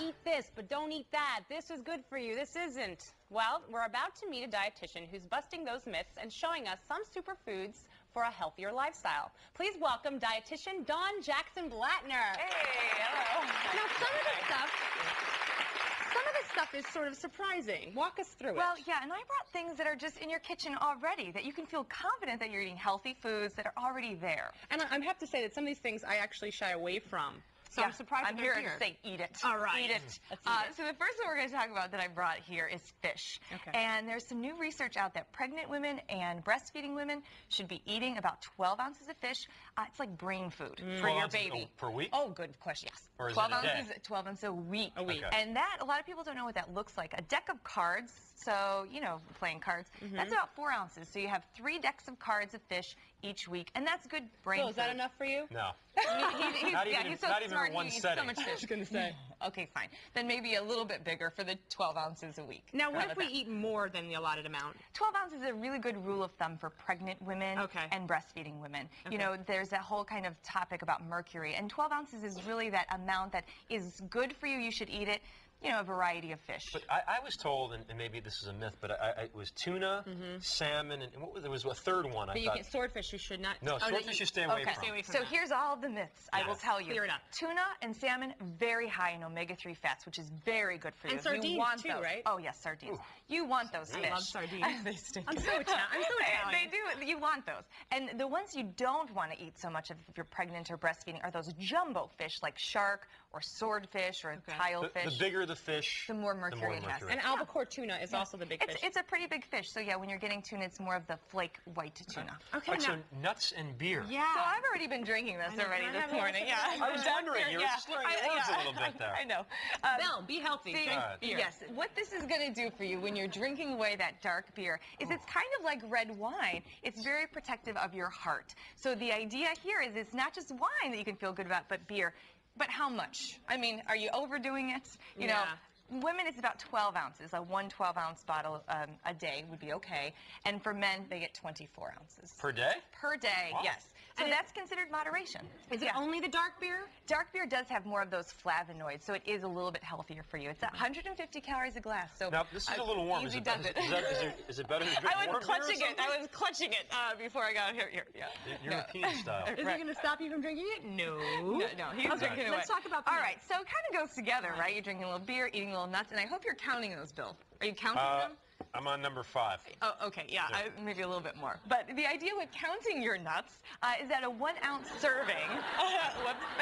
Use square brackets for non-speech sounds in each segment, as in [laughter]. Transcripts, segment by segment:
eat this, but don't eat that. This is good for you. This isn't. Well, we're about to meet a dietitian who's busting those myths and showing us some superfoods for a healthier lifestyle. Please welcome dietitian Dawn Jackson Blatner. Hey, hello. Now, some of this stuff, some of this stuff is sort of surprising. Walk us through Well, it. Well, yeah, and I brought things that are just in your kitchen already that you can feel confident that you're eating healthy foods that are already there. And I I have to say that some of these things I actually shy away from. So Yeah, I'm surprised I'm that here to say eat it. All right. Eat it. Let's eat Uh, it. So the first one we're going to talk about that I brought here is fish. Okay. And there's some new research out that pregnant women and breastfeeding women should be eating about 12 ounces of fish. Uh, it's like brain food for your ounces baby. per week? Oh, good question. Yes. Or is 12 it a day? ounces, 12 ounces a week. A week. Okay. And that, a lot of people don't know what that looks like. A deck of cards, so, you know, playing cards, Mm-hmm. that's about four ounces. So you have three decks of cards of fish each week, and that's good brain Bill, is that enough for you? No. [laughs] He- he- he's, Not yeah, even- he's so not even in smart. one he eats setting. so much fish. [laughs] gonna say. [laughs] Okay, fine. Then maybe a little bit bigger for the 12 ounces a week. Now, what if we that? eat more than the allotted amount? 12 ounces is a really good rule of thumb for pregnant women Okay. and breastfeeding women. Okay. You know, there's that whole kind of topic about mercury, and 12 ounces is really that amount that is good for you. You should eat it. You know, a variety of fish. But I, I was told, and, and maybe this is a myth, but I, I, it was tuna, salmon, and, and what was, there was a third one. I Mm-hmm. But you thought. can, swordfish you should not. No, oh, swordfish you stay away okay. from. Stay away from So that. here's all the myths I will tell you. Clear it up. Tuna and salmon very high in omega-3 fats, which is very good for you. And If you sardines, want too, those. right? Oh yes, sardines. You want those fish. I fish. love sardines. [laughs] they stink. I'm so Italian. I'm so [laughs] Italian. they do. You want those. And the ones you don't want to eat so much of if you're pregnant or breastfeeding are those jumbo fish like shark or swordfish or Okay. tile the, the bigger the fish, The more mercury it has. mercury. And albacore tuna is also the big it's, fish. it's a pretty big fish. So yeah, when you're getting tuna, it's more of the flake white tuna. okay, All right, now, so nuts and beer. yeah. So I've already been drinking this know, already this morning. also Yeah, I was wondering, you were slurring your words a little bit there. [laughs] I know. Um, Bell, be healthy. See, Drink God. beer. Yes, what this is going to do for you when you're drinking away that dark beer is it's kind of like red wine. It's very protective of your heart. So the idea here is it's not just wine that you can feel good about, but beer. But how much? I mean, are you overdoing it? You Yeah. know, women it's about 12 ounces. A one 12 ounce bottle um, a day would be okay. And for men, they get 24 ounces Per day? per day. Wow. Yes. So that's considered moderation. Is it Yeah. only the dark beer? Dark beer does have more of those flavonoids, so it is a little bit healthier for you. It's 150 calories a glass. So Now, this is uh, a little warm. Is Easy it, does it. is that, is, it, is it better than good I warm was beer or clutching it. I was clutching it uh, before I got here. Here, yeah. European [laughs] style. Is Right. it going to stop you from drinking it? No. No, no, he's Okay, drinking away. let's talk about All the right, so it kind of goes together, right? You're drinking a little beer, eating a little nuts, and I hope you're counting those, Bill. Are you counting Uh, them? I'm on number five. Oh, okay, yeah, Yeah. I, maybe a little bit more. But the idea with counting your nuts uh, is that a one ounce serving. [laughs]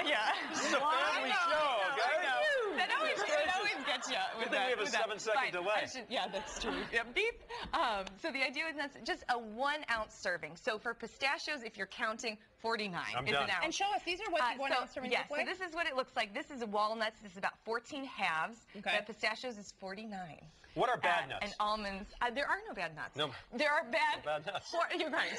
Yeah. This is a Well, I family know, show, I know, guys. I know. That always, it always gets you. With thing that, we have a with that. seven-second Fine, delay. Should- yeah, that's true. Yeah, beep. Um, so the idea with nuts, just a one ounce serving. So for pistachios, if you're counting, 49 I'm is done. an ounce. And show us, these are what Uh, the one so, ounce servings yes, look like? so this is what it looks like. This is walnuts. This is about 14 halves. Okay. The pistachios is 49. What are bad Uh, nuts? And almonds. Uh, there are no bad nuts. No. There are bad. No bad nuts. For, you're right.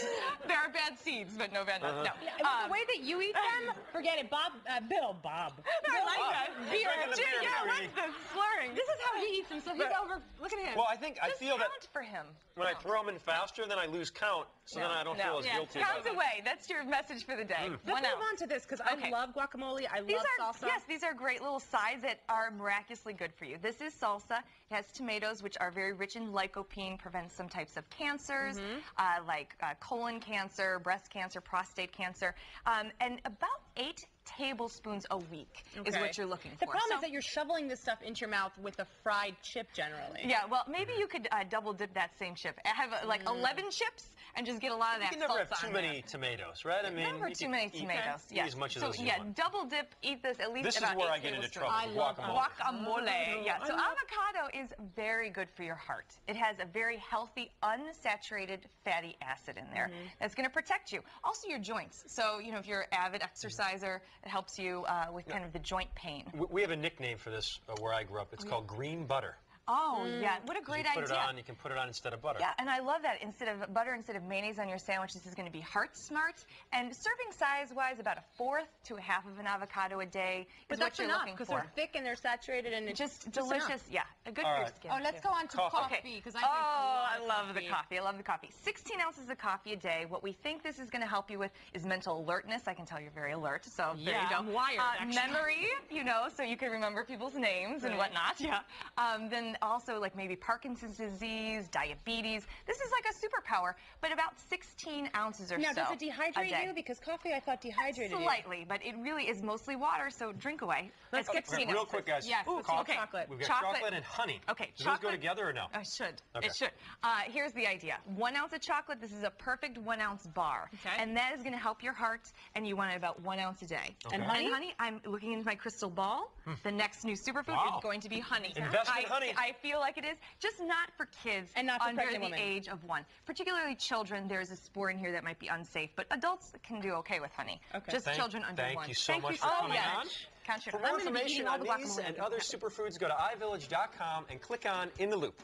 there are bad seeds, but no bad nuts. Uh-huh. No. Yeah, Um, the way that you eat them, forget it. Bob, uh, Bill, Bob. [laughs] I like Bob, that. he's drinking the Gee, beer, yeah, Mary. what's the slurring? This is how he eats them. So he's But- over. Look at him. well, I think I Just feel that count for him. when I throw them in faster, then I lose count, so then I don't no. feel as Yeah, guilty Count about it. away. That's your message for the day. Let's One move ounce. on to this because Okay. I love guacamole. I These love are salsa. yes, these are great little sides that are miraculously good for you. This is salsa. It has tomatoes, which are very rich in lycopene, prevents some types of cancers, Mm-hmm. uh, like uh, colon cancer, breast cancer, prostate cancer, um, and about eight tablespoons a week is what you're looking for. The problem So- is that you're shoveling this stuff into your mouth with a fried chip generally. yeah, well, maybe you could uh, double dip that same chip. Have uh, like 11 chips and just get a lot of that. You can never have too many there. tomatoes, right? I mean, Never too many eat- tomatoes. Eat yeah. as much so, as yeah, want. double dip. Eat this at least This is about where eight I get into trouble. I love guacamole. Guacamole, yeah. So avocado is very good for your heart. It has a very healthy, unsaturated fatty acid in there Mm-hmm. that's going to protect you. Also, your joints. So, you know, if you're an avid exerciser, it helps you uh, with kind of the joint pain. We- We have a nickname for this uh, where I grew up. It's called green butter. Oh, yeah. What a great you put idea. it on, you can put it on instead of butter. Yeah, and I love that. Instead of butter, instead of mayonnaise on your sandwich, this is going to be heart smart. And serving size-wise, about a fourth to a half of an avocado a day But is that's what you're enough looking because for. they're thick and they're saturated and it's just, enough. delicious. Yeah, a good All for right. skin. Oh, let's too. go on to Coffee. coffee because I drink oh, a I lot love of the coffee. I love the coffee. 16 ounces of coffee a day. What we think this is going to help you with is mental alertness. I can tell you're very alert, so there you go. I'm wired, Uh, memory, you know, so you can remember people's names and whatnot. Yeah. Um, then also like maybe Parkinson's disease, diabetes. This is like a superpower, but about 16 ounces or Now, so. does it a dehydrate you? Because coffee, I thought dehydrated you. Slightly, but it really is mostly water, so drink away. Let's At get 16 Real quick, guys. Yes, Ooh, let's chocolate. We've got Chocolate. chocolate and honey. Okay, Do those go together or no? I should. Okay. It should. Uh, here's the idea. One ounce of chocolate. This is a perfect one ounce bar. Okay. And that is going to help your heart, and you want it about one ounce a day. And honey? And honey, I'm looking into my crystal ball. The next new superfood Wow. is going to be honey. Invest in honey. I feel like it is, just not for kids And not for under the women. age of one. Particularly children, there's a spore in here that might be unsafe, but adults can do okay with honey. Okay. Just Thank- children under thank one. you so Thank much you for so coming yeah. on. Count For more information on the these and other superfoods, go to iVillage.com and click on In the Loop.